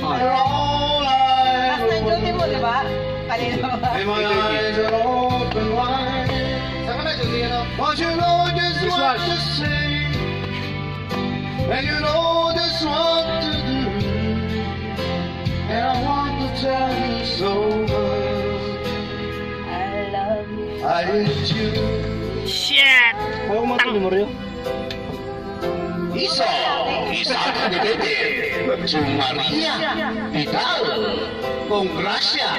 You're all I Last na duty mo, di ba? Kanina ba? And my eyes are open wide. Saan ka na duty, ano? But you know just what to say. And you know just what to do. And I want to tell you so much. I love you. I hate you. Shit! Ayaw ko mga Mario. Isa, satu DPD iya. cuma di iya. dalam kongresnya